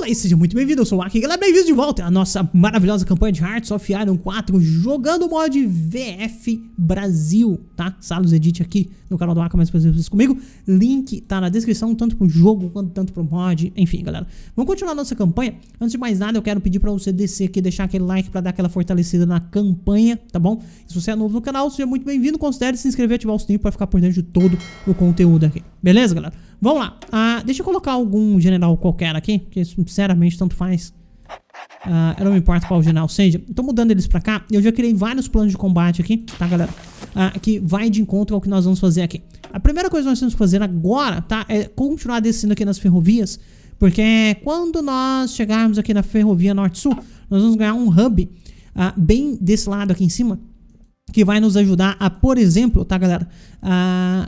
Olá e seja muito bem-vindo, eu sou o Aki, galera, bem-vindos de volta à nossa maravilhosa campanha de Hearts of Iron 4 jogando o mod VF Brasil, tá? Salos Edit aqui no canal do Aka, mais vezes comigo, link tá na descrição, tanto pro jogo quanto tanto pro mod, enfim, galera. Vamos continuar nossa campanha, antes de mais nada eu quero pedir pra você descer aqui, deixar aquele like pra dar aquela fortalecida na campanha, tá bom? Se você é novo no canal, seja muito bem-vindo, considere se inscrever e ativar o sininho pra ficar por dentro de todo o conteúdo aqui, beleza, galera? Vamos lá. Ah, deixa eu colocar algum general qualquer aqui, que sinceramente tanto faz. Ah, eu não me importo qual general seja. Tô mudando eles pra cá. Eu já criei vários planos de combate aqui, tá, galera? Ah, que vai de encontro ao que nós vamos fazer aqui. A primeira coisa que nós temos que fazer agora, tá? É continuar descendo aqui nas ferrovias. Porque quando nós chegarmos aqui na ferrovia norte-sul, nós vamos ganhar um hub ah, bem desse lado aqui em cima que vai nos ajudar a, por exemplo, tá, galera,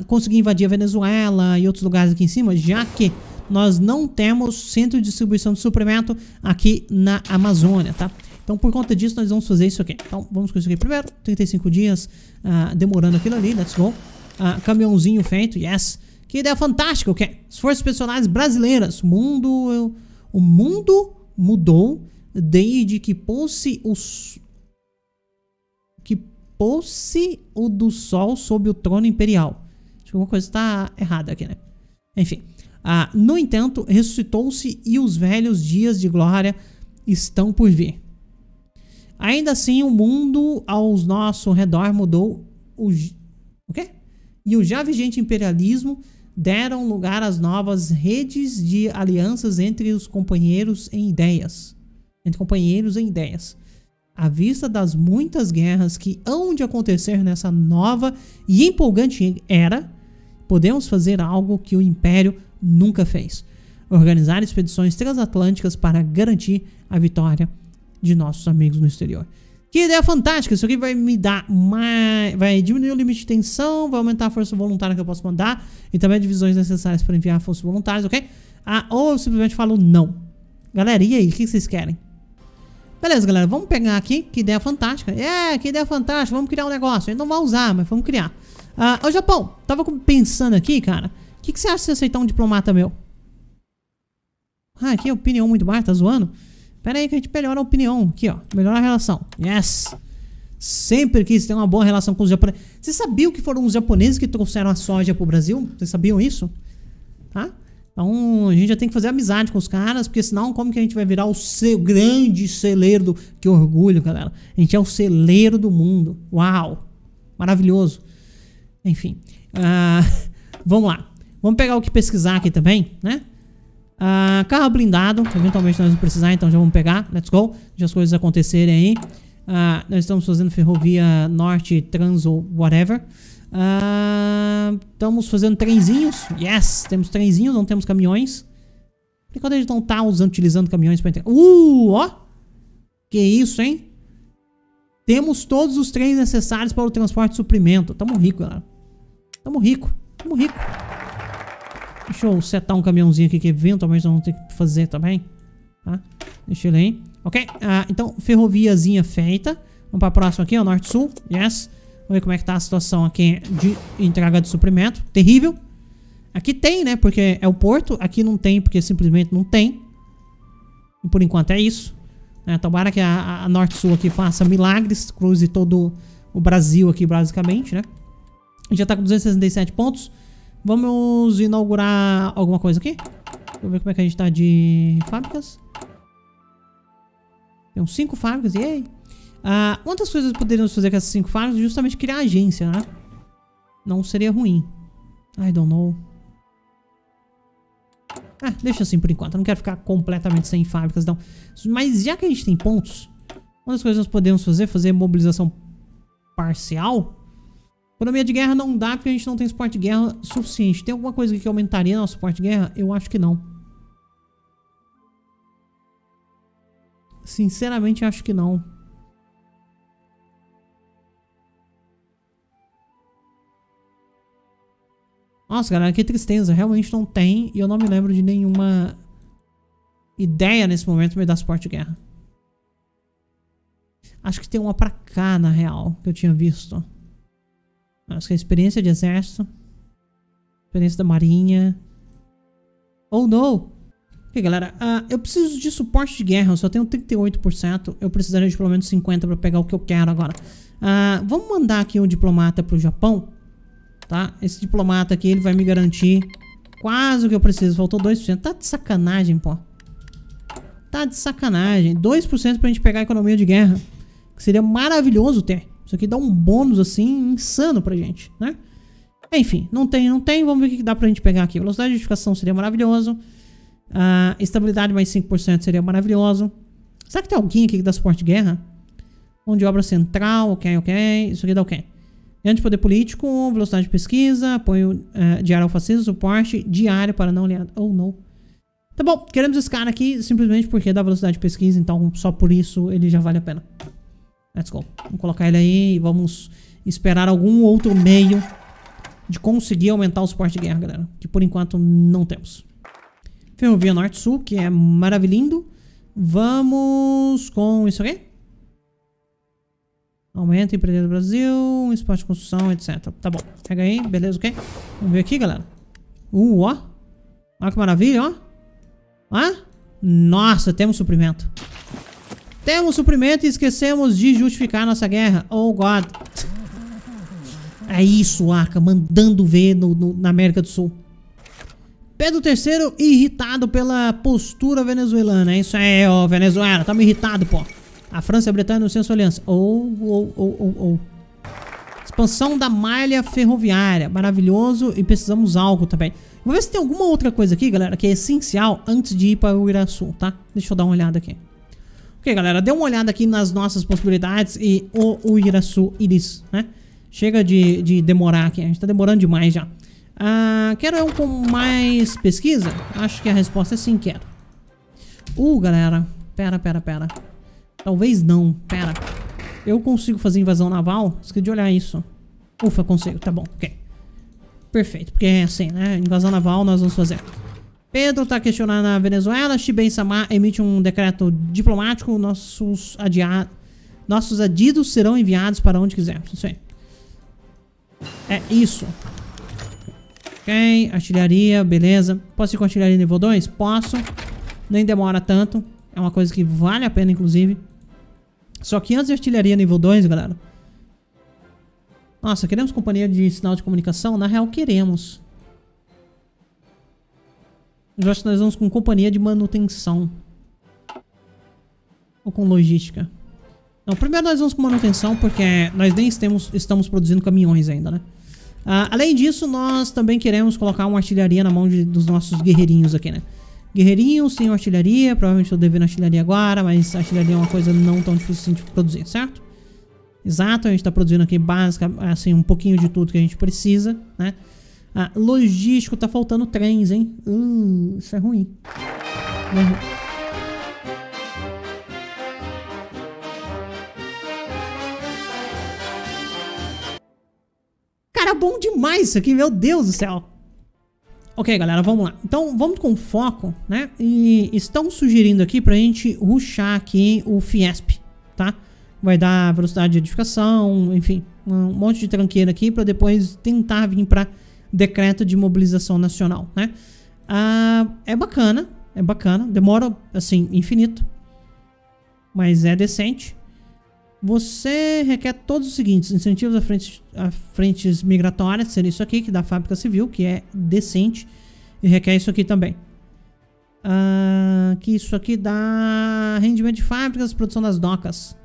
conseguir invadir a Venezuela e outros lugares aqui em cima, já que nós não temos centro de distribuição de suprimento aqui na Amazônia, tá? Então, por conta disso, nós vamos fazer isso aqui. Então, vamos com isso aqui primeiro. 35 dias uh, demorando aquilo ali, let's go. Uh, caminhãozinho feito, yes. Que ideia fantástica, o okay? As forças personagens brasileiras. O mundo, o mundo mudou desde que pôs-se os pôs-se o do sol sob o trono imperial. Acho que alguma coisa está errada aqui, né? Enfim. Ah, no entanto, ressuscitou-se e os velhos dias de glória estão por vir. Ainda assim, o mundo ao nosso redor mudou. O, o quê? E o já vigente imperialismo deram lugar às novas redes de alianças entre os companheiros em ideias. Entre companheiros em ideias à vista das muitas guerras que hão de acontecer nessa nova e empolgante era, podemos fazer algo que o Império nunca fez: organizar expedições transatlânticas para garantir a vitória de nossos amigos no exterior. Que ideia fantástica! Isso aqui vai me dar mais. Vai diminuir o limite de tensão, vai aumentar a força voluntária que eu posso mandar e também divisões necessárias para enviar forças voluntárias, ok? Ah, ou eu simplesmente falo não. Galera, e aí? O que vocês querem? Beleza, galera, vamos pegar aqui, que ideia fantástica. É, que ideia fantástica, vamos criar um negócio. A gente não vai usar, mas vamos criar. Ah, ô Japão, tava pensando aqui, cara. O que, que você acha de aceitar um diplomata meu? Ah, aqui opinião muito baixa, tá zoando? Pera aí que a gente melhora a opinião. Aqui, ó, melhora a relação. Yes! Sempre quis ter uma boa relação com os japoneses. Vocês sabiam que foram os japoneses que trouxeram a soja pro Brasil? Vocês sabiam isso? Tá? Então a gente já tem que fazer amizade com os caras, porque senão como que a gente vai virar o seu grande celeiro do. Que orgulho, galera. A gente é o celeiro do mundo. Uau! Maravilhoso. Enfim. Uh, vamos lá. Vamos pegar o que pesquisar aqui também, né? Uh, carro blindado, eventualmente nós vamos precisar, então já vamos pegar. Let's go. Deixa as coisas acontecerem aí. Uh, nós estamos fazendo ferrovia norte, trans ou whatever. Uh, estamos fazendo trenzinhos. Yes, temos trenzinhos, não temos caminhões. Por que gente não tá usando, utilizando caminhões para entrar? Uh, ó! Que isso, hein? Temos todos os trens necessários para o transporte de suprimento. Tamo rico, galera. Tamo rico. Tamo rico. Deixa eu setar um caminhãozinho aqui que eventualmente nós vamos ter que fazer também. Tá? Deixa ele aí. Ok. Uh, então, ferroviazinha feita. Vamos para a próxima aqui, ó. Norte-Sul. Yes. Vamos ver como é que tá a situação aqui de entrega de suprimento. Terrível. Aqui tem, né? Porque é o porto. Aqui não tem, porque simplesmente não tem. E por enquanto é isso. É, tomara que a, a Norte-Sul aqui faça milagres. Cruze todo o Brasil aqui, basicamente, né? Já tá com 267 pontos. Vamos inaugurar alguma coisa aqui. Vamos ver como é que a gente tá de fábricas. Tem uns 5 fábricas, e aí? Uma das coisas poderíamos fazer com essas cinco fábricas justamente criar agência, né? Não seria ruim. I don't know. Ah, deixa assim por enquanto. Eu não quero ficar completamente sem fábricas, não. Mas já que a gente tem pontos, das coisas nós podemos fazer fazer mobilização parcial. Economia de guerra não dá porque a gente não tem suporte de guerra suficiente. Tem alguma coisa que aumentaria nosso suporte de guerra? Eu acho que não. Sinceramente, acho que não. Nossa, galera, que tristeza. Realmente não tem. E eu não me lembro de nenhuma ideia nesse momento me dar suporte de guerra. Acho que tem uma pra cá, na real, que eu tinha visto. Acho que é experiência de exército. Experiência da marinha. Oh, não! Ok, galera, uh, eu preciso de suporte de guerra, eu só tenho 38%, eu precisaria de pelo menos 50% pra pegar o que eu quero agora. Uh, vamos mandar aqui um diplomata pro Japão, tá? Esse diplomata aqui, ele vai me garantir quase o que eu preciso, faltou 2%. Tá de sacanagem, pô. Tá de sacanagem. 2% pra gente pegar a economia de guerra, que seria maravilhoso ter. Isso aqui dá um bônus, assim, insano pra gente, né? Enfim, não tem, não tem, vamos ver o que dá pra gente pegar aqui. Velocidade de edificação seria maravilhoso. Uh, estabilidade mais 5% seria maravilhoso. Será que tem alguém aqui que dá suporte de guerra? Mão de obra central, ok, ok. Isso aqui dá ok. Grande poder político, velocidade de pesquisa, apoio uh, diário ao fascismo, suporte diário para não aliado. Oh, não. Tá bom, queremos esse cara aqui simplesmente porque dá velocidade de pesquisa, então só por isso ele já vale a pena. Let's go. Vamos colocar ele aí e vamos esperar algum outro meio de conseguir aumentar o suporte de guerra, galera. Que por enquanto não temos. Ferrovia Norte-Sul, que é maravilhindo. Vamos com isso aqui. Aumenta empreendedor do Brasil, espaço de construção, etc. Tá bom. Pega aí, beleza, ok? Vamos ver aqui, galera. Uh, ó. Olha que maravilha, ó. Ah? Nossa, temos suprimento. Temos suprimento e esquecemos de justificar nossa guerra. Oh, God. É isso, Arca, mandando ver no, no, na América do Sul. Pedro III irritado pela postura venezuelana. É isso aí, ó, Venezuela. Tamo irritado, pô. A França e a Bretanha no senso aliança. Ou, ou, ou, ou, ou. Expansão da malha ferroviária. Maravilhoso. E precisamos álcool também. Vou ver se tem alguma outra coisa aqui, galera, que é essencial antes de ir para o Iraçu, tá? Deixa eu dar uma olhada aqui. Ok, galera, dê uma olhada aqui nas nossas possibilidades e o, o Iraçu Iris, né? Chega de, de demorar aqui, a gente tá demorando demais já. Ah, quero eu com mais pesquisa? Acho que a resposta é sim, quero. Uh, galera. Pera, pera, pera. Talvez não. Pera. Eu consigo fazer invasão naval? Esqueci de olhar isso. Ufa, consigo. Tá bom. Ok. Perfeito. Porque é assim, né? Invasão naval nós vamos fazer. Pedro tá questionando a Venezuela. Shiben Samar emite um decreto diplomático. Nossos adiados... Nossos adidos serão enviados para onde quisermos. Isso aí. É isso. Ok, artilharia, beleza. Posso ir com artilharia nível 2? Posso. Nem demora tanto. É uma coisa que vale a pena, inclusive. Só que antes de artilharia nível 2, galera. Nossa, queremos companhia de sinal de comunicação? Na real, queremos. Acho que nós vamos com companhia de manutenção. Ou com logística. Não, primeiro nós vamos com manutenção, porque nós nem estamos, produzindo caminhões ainda, né? Uh, além disso, nós também queremos colocar uma artilharia na mão de, dos nossos guerreirinhos aqui, né? Guerreirinhos sem artilharia, provavelmente estou devendo artilharia agora, mas artilharia é uma coisa não tão difícil de produzir, certo? Exato, a gente está produzindo aqui básica, assim, um pouquinho de tudo que a gente precisa, né? Ah, logístico, tá faltando trens, hein? Uh, isso é ruim. Cara, bom demais isso aqui, meu Deus do céu. Ok, galera, vamos lá. Então, vamos com foco, né? E estão sugerindo aqui pra gente ruxar aqui o Fiesp, tá? Vai dar velocidade de edificação, enfim, um monte de tranqueira aqui pra depois tentar vir pra decreto de mobilização nacional, né? Ah, é bacana, é bacana. Demora, assim, infinito. Mas é decente. Você requer todos os seguintes: incentivos a frentes, a frentes migratórias, seria isso aqui, que dá fábrica civil, que é decente, e requer isso aqui também. Uh, que isso aqui dá rendimento de fábricas, produção das docas.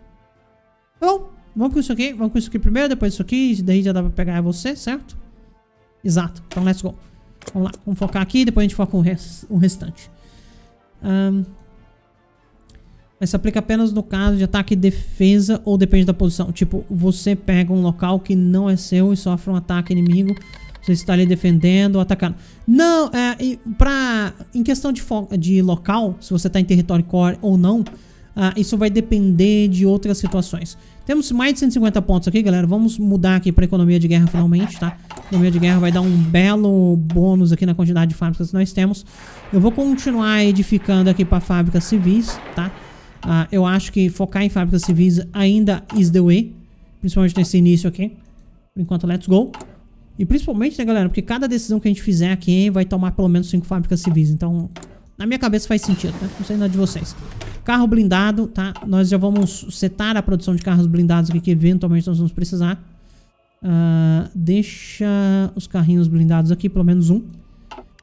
Bom, vamos com isso aqui, vamos com isso aqui primeiro, depois isso aqui, daí já dá pra pegar você, certo? Exato, então let's go. Vamos lá, vamos focar aqui, depois a gente foca o, res, o restante. Um, mas se aplica apenas no caso de ataque e defesa ou depende da posição. Tipo, você pega um local que não é seu e sofre um ataque inimigo. Você está ali defendendo ou atacando. Não, é, pra, em questão de, de local, se você está em território core ou não, uh, isso vai depender de outras situações. Temos mais de 150 pontos aqui, galera. Vamos mudar aqui para economia de guerra finalmente, tá? Economia de guerra vai dar um belo bônus aqui na quantidade de fábricas que nós temos. Eu vou continuar edificando aqui para fábricas civis, tá? Uh, eu acho que focar em fábricas civis ainda is the way. Principalmente nesse início aqui. Por enquanto, let's go. E principalmente, né, galera? Porque cada decisão que a gente fizer aqui vai tomar pelo menos 5 fábricas civis. Então, Na minha cabeça faz sentido, né? Não sei nada de vocês. Carro blindado, tá? Nós já vamos setar a produção de carros blindados aqui que eventualmente nós vamos precisar. Uh, deixa os carrinhos blindados aqui, pelo menos um.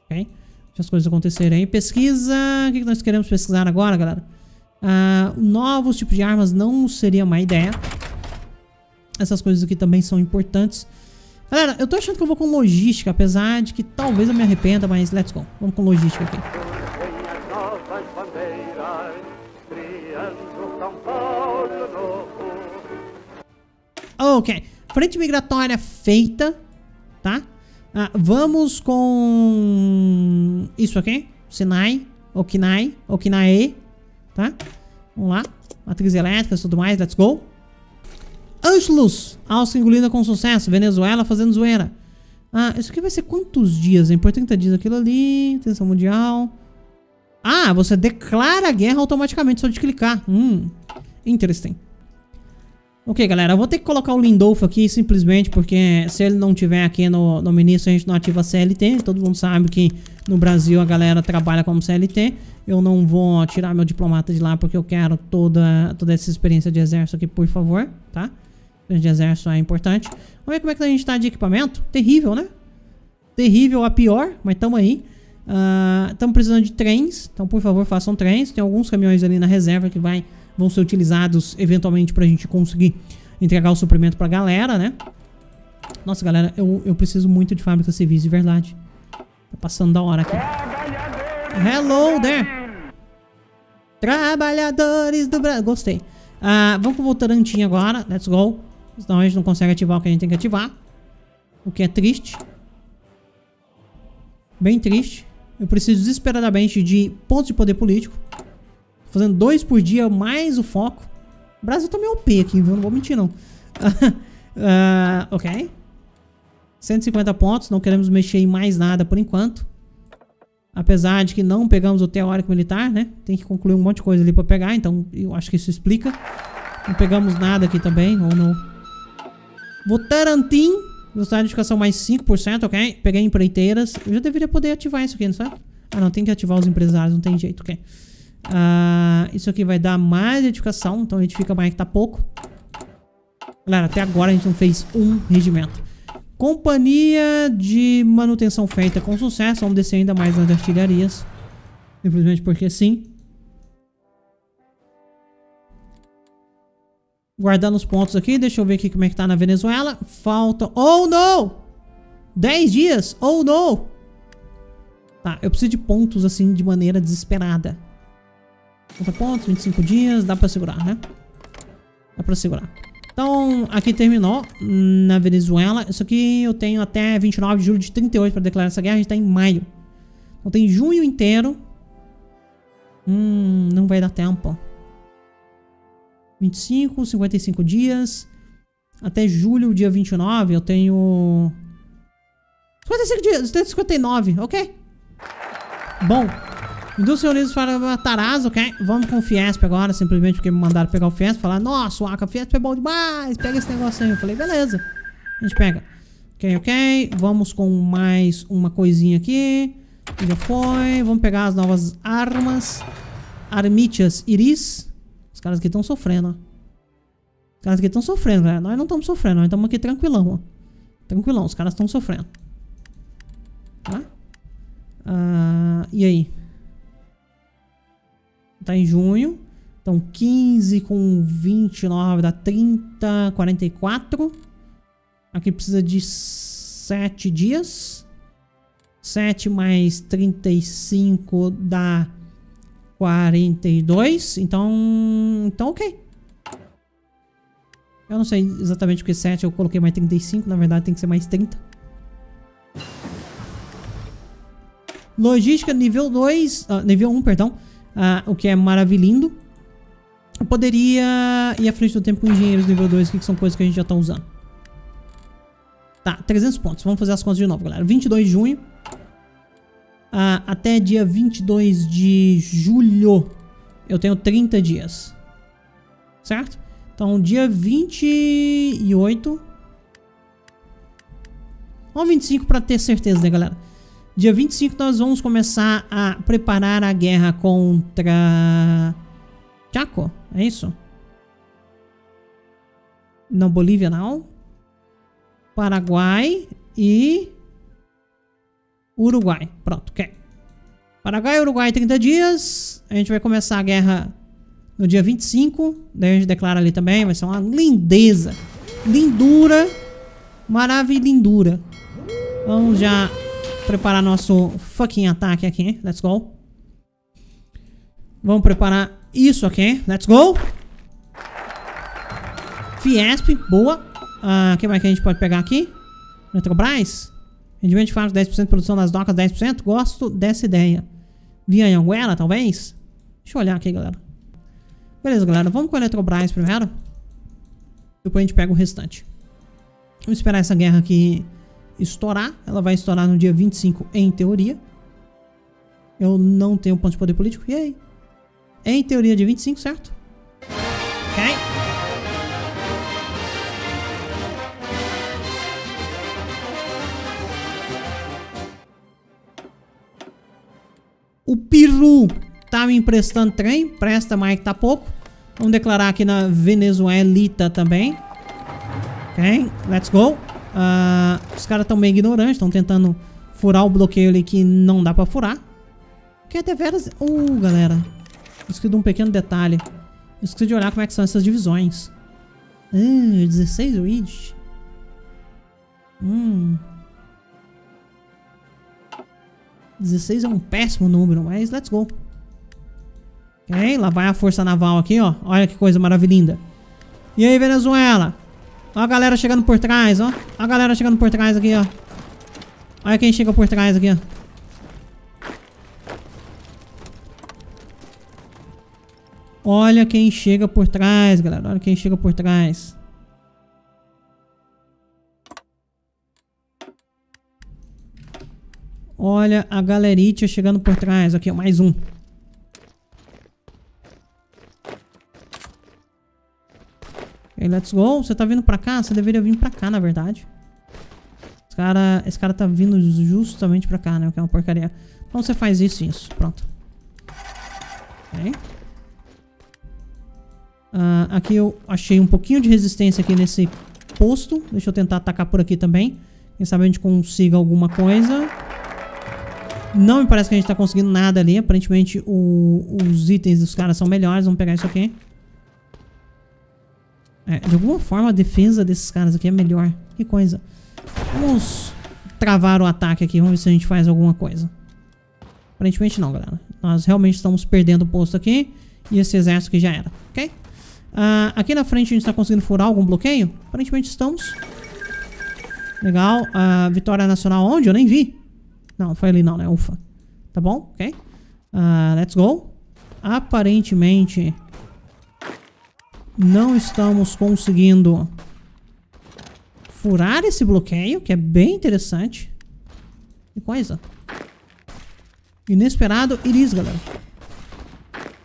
Ok? Deixa as coisas acontecerem aí. Pesquisa. O que nós queremos pesquisar agora, galera? Uh, novos tipos de armas não seria má ideia. Essas coisas aqui também são importantes. Galera, eu tô achando que eu vou com logística, apesar de que talvez eu me arrependa, mas let's go. Vamos com logística aqui. Ok. Frente migratória feita, tá? Ah, vamos com isso aqui. Sinai, Okinai, Okinae, tá? Vamos lá. Matriz elétrica e tudo mais, let's go. Anschluss, Áustria engolida com sucesso. Venezuela fazendo zoeira. Ah, isso aqui vai ser quantos dias? Hein? Por 30 dias aquilo ali. Tensão mundial. Ah, você declara a guerra automaticamente só de clicar. Hum, interesting. Ok, galera, eu vou ter que colocar o Lindolfo aqui simplesmente porque se ele não tiver aqui no, no ministro, a gente não ativa CLT. Todo mundo sabe que no Brasil a galera trabalha como CLT. Eu não vou tirar meu diplomata de lá porque eu quero toda, toda essa experiência de exército aqui, por favor, tá? de exército é importante. Vamos ver como é que a gente tá de equipamento. Terrível, né? Terrível a pior, mas tamo aí. Estamos uh, precisando de trens, então por favor façam trens. Tem alguns caminhões ali na reserva que vai vão ser utilizados eventualmente pra gente conseguir entregar o suprimento pra galera, né? Nossa, galera, eu, eu preciso muito de fábrica civis, de verdade. Tá passando da hora aqui. Hello there! Trabalhadores do Brasil. Gostei. Uh, vamos com o Votorantim agora. Let's go. Senão a gente não consegue ativar o que a gente tem que ativar. O que é triste. Bem triste. Eu preciso desesperadamente de pontos de poder político. Fazendo dois por dia, mais o foco. O Brasil tá meio OP aqui, viu? Não vou mentir, não. uh, ok. 150 pontos. Não queremos mexer em mais nada por enquanto. Apesar de que não pegamos o teórico militar, né? Tem que concluir um monte de coisa ali pra pegar. Então, eu acho que isso explica. Não pegamos nada aqui também, ou não. Votarantim. Velocidade de edificação mais 5%, ok? Peguei empreiteiras. Eu já deveria poder ativar isso aqui, não sabe? Ah, não. Tem que ativar os empresários. Não tem jeito, ok? Uh, isso aqui vai dar mais edificação, então edifica mais que tá pouco. Galera, até agora a gente não fez um regimento. Companhia de manutenção feita com sucesso. Vamos descer ainda mais nas artilharias. Simplesmente porque sim. Guardando os pontos aqui. Deixa eu ver aqui como é que tá na Venezuela. Falta... Oh, não! 10 dias! Oh, não! Tá, eu preciso de pontos assim de maneira desesperada. 30 pontos, 25 dias, dá pra segurar, né? Dá pra segurar. Então, aqui terminou na Venezuela. Isso aqui eu tenho até 29 de julho de 38 pra declarar essa guerra. A gente tá em maio. Então tem junho inteiro. Hum, não vai dar tempo. 25, 55 dias. Até julho, dia 29, eu tenho... 55 dias, 59, ok? Bom, Indústria Unidos para Taraz, ok? Vamos com o Fiesp agora, simplesmente porque me mandaram pegar o Fiesp. Falar, nossa, o Aka Fiesp é bom demais, pega esse negócio aí. Eu falei, beleza, a gente pega. Ok, ok, vamos com mais uma coisinha aqui. Já foi, vamos pegar as novas armas. Armitias Iris. Os caras aqui estão sofrendo, ó. Os caras aqui estão sofrendo, galera. Nós não estamos sofrendo, nós estamos aqui tranquilão, ó. Tranquilão, os caras estão sofrendo. Tá? Uh, e aí? Tá em junho. Então 15 com 29 dá 30, 44. Aqui precisa de 7 dias. 7 mais 35 dá 42. Então, então ok. Eu não sei exatamente o que 7 eu coloquei mais 35. Na verdade tem que ser mais 30. Logística nível 2, uh, ah, nível 1, perdão uh, o que é maravilhindo. Eu poderia ir à frente do tempo com engenheiros nível 2, que são coisas que a gente já tá usando. Tá, 300 pontos. Vamos fazer as contas de novo, galera. 22 de junho. Uh, até dia 22 de julho. Eu tenho 30 dias. Certo? Então, dia 28. Ou 25 pra ter certeza, né, galera? Dia 25 nós vamos começar a preparar a guerra contra... Chaco, é isso? Não, Bolívia não. Paraguai e... Uruguai. Pronto, ok. Paraguai e Uruguai 30 dias. A gente vai começar a guerra no dia 25. Daí a gente declara ali também. Vai ser uma lindeza. Lindura. Maravilhindura. Vamos já preparar nosso fucking ataque aqui. Let's go. Vamos preparar isso aqui. Let's go. Fiesp, boa. O uh, que mais que a gente pode pegar aqui? Metrobras. Rendimento de fábrica 10%, produção das docas 10%. Gosto dessa ideia. Via Anguera, talvez? Deixa eu olhar aqui, galera. Beleza, galera. Vamos com a Eletrobras primeiro. Depois a gente pega o restante. Vamos esperar essa guerra aqui estourar. Ela vai estourar no dia 25, em teoria. Eu não tenho ponto de poder político. E aí? Em teoria, dia 25, certo? Ok. O Peru tá me emprestando trem. Presta, mas tá pouco. Vamos declarar aqui na Venezuelita também. Ok, let's go. Uh, os caras estão meio ignorantes, estão tentando furar o bloqueio ali que não dá pra furar. Que é deveras... Uh, galera. Esqueci de um pequeno detalhe. Esqueci de olhar como é que são essas divisões. Uh, 16 Ridge. Hum. 16 é um péssimo número, mas let's go. Ok, lá vai a força naval aqui, ó. Olha que coisa maravilhosa. E aí, Venezuela? Ó a galera chegando por trás, ó. Ó a galera chegando por trás aqui, ó. Olha quem chega por trás aqui, ó. Olha quem chega por trás, galera. Olha quem chega por trás. Olha a galeritia chegando por trás. Aqui, ó, mais um. Ok, let's go. Você tá vindo pra cá? Você deveria vir pra cá, na verdade. Esse cara, esse cara tá vindo justamente pra cá, né? O que é uma porcaria. Então você faz isso e isso. Pronto. Ok. Uh, aqui eu achei um pouquinho de resistência aqui nesse posto. Deixa eu tentar atacar por aqui também. Quem sabe a gente consiga alguma coisa. Não me parece que a gente tá conseguindo nada ali. Aparentemente o, os itens dos caras são melhores. Vamos pegar isso aqui. É, de alguma forma a defesa desses caras aqui é melhor. Que coisa. Vamos travar o ataque aqui. Vamos ver se a gente faz alguma coisa. Aparentemente não, galera. Nós realmente estamos perdendo o posto aqui. E esse exército aqui já era, ok? Uh, aqui na frente a gente está conseguindo furar algum bloqueio? Aparentemente estamos. Legal. Uh, vitória nacional onde? Eu nem vi. Não, foi ali não, né? Ufa. Tá bom, ok. Uh, let's go. Aparentemente não estamos conseguindo furar esse bloqueio, que é bem interessante. Que coisa. Inesperado Iris, galera.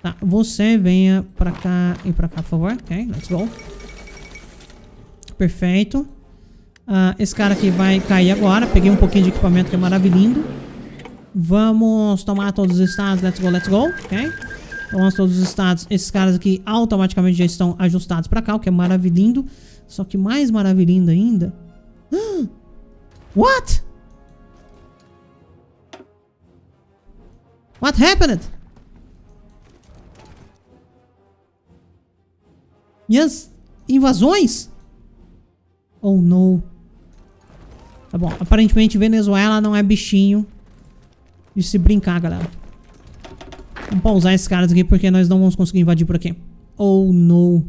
Tá, você venha pra cá e pra cá, por favor. Ok, let's go. Perfeito. Uh, esse cara aqui vai cair agora. Peguei um pouquinho de equipamento que é maravilhoso. Vamos tomar todos os estados. Let's go, let's go. Ok. Vamos todos os estados. Esses caras aqui automaticamente já estão ajustados pra cá, o que é maravilhoso. Só que mais maravilhoso ainda... What? What happened? Minhas invasões? Oh, no. Tá bom, aparentemente Venezuela não é bichinho de se brincar, galera. Vamos pausar esses caras aqui porque nós não vamos conseguir invadir por aqui. Oh, no.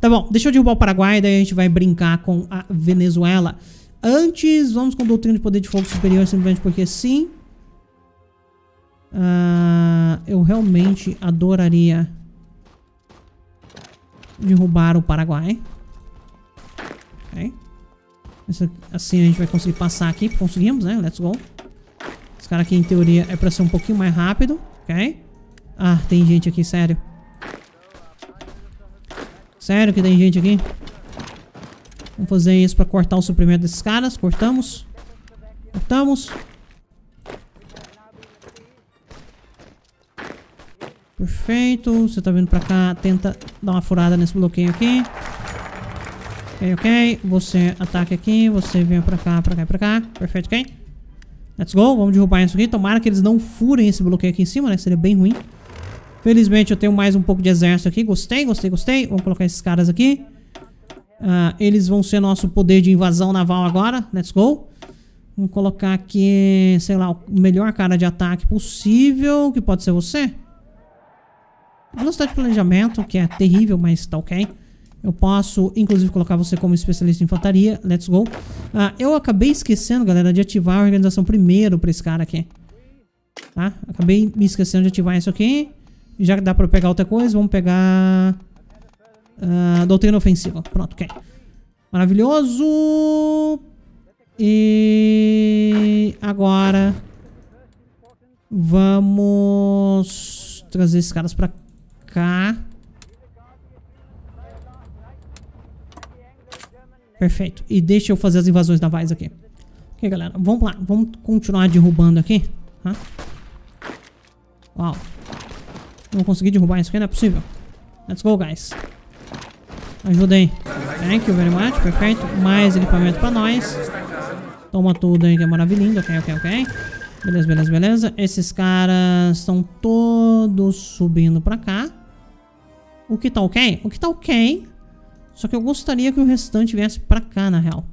Tá bom, deixa eu derrubar o Paraguai, daí a gente vai brincar com a Venezuela. Antes, vamos com doutrina de poder de fogo superior, simplesmente porque sim. Uh, eu realmente adoraria derrubar o Paraguai. Ok. Assim a gente vai conseguir passar aqui. Conseguimos, né? Let's go. Esse cara aqui, em teoria, é pra ser um pouquinho mais rápido. Ok. Ah, tem gente aqui, sério. Sério que tem gente aqui? Vamos fazer isso pra cortar o suprimento desses caras. Cortamos. Cortamos. Perfeito. Você tá vindo pra cá. Tenta dar uma furada nesse bloqueio aqui. Ok, ok. Você ataque aqui. Você vem pra cá, pra cá, pra cá. Perfeito, ok? Let's go. Vamos derrubar isso aqui. Tomara que eles não furem esse bloqueio aqui em cima, né? Seria bem ruim. Felizmente eu tenho mais um pouco de exército aqui. Gostei, gostei, gostei. Vamos colocar esses caras aqui. Uh, eles vão ser nosso poder de invasão naval agora. Let's go. Vamos colocar aqui, sei lá, o melhor cara de ataque possível. Que pode ser você. Velocidade de planejamento, que é terrível, mas tá ok. Eu posso, inclusive, colocar você como especialista em infantaria. Let's go. Uh, eu acabei esquecendo, galera, de ativar a organização primeiro pra esse cara aqui. Tá? Acabei me esquecendo de ativar isso aqui. Já dá pra pegar outra coisa, vamos pegar... Uh, doutrina ofensiva. Pronto, ok. Maravilhoso. E... Agora... Vamos... Trazer esses caras pra cá. Perfeito. E deixa eu fazer as invasões navais aqui. Ok, galera. Vamos lá. Vamos continuar derrubando aqui. Tá? Uau. Não consegui derrubar isso aqui, não é possível. Let's go, guys. Ajudem. Thank you very much. Perfeito. Mais equipamento pra nós. Toma tudo aí, que é maravilhoso. Ok, ok, ok. Beleza, beleza, beleza. Esses caras estão todos subindo pra cá. O que tá ok? O que tá ok. Só que eu gostaria que o restante viesse pra cá, na real.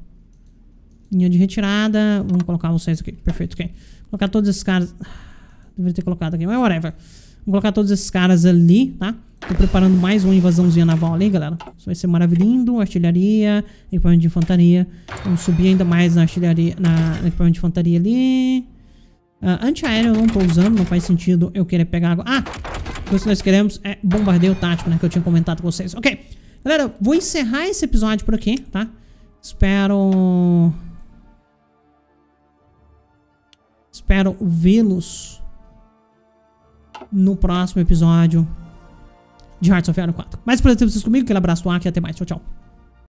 Linha de retirada. Vamos colocar vocês aqui. Perfeito, ok. Colocar todos esses caras... Deveria ter colocado aqui, mas whatever. Vamos colocar todos esses caras ali, tá? Tô preparando mais uma invasãozinha naval ali, galera. Isso vai ser maravilhoso. Artilharia, equipamento de infantaria. Vamos subir ainda mais na artilharia, na, equipamento de infantaria ali. Uh, Antiaéreo eu não tô usando, não faz sentido eu querer pegar água. Ah! O que nós queremos é bombardeio tático, né? Que eu tinha comentado com vocês. Ok. Galera, vou encerrar esse episódio por aqui, tá? Espero... Espero vê-los no próximo episódio de Hearts of Iron 4. Mais prazer ter vocês comigo, aquele abraço Aki e até mais. Tchau, tchau.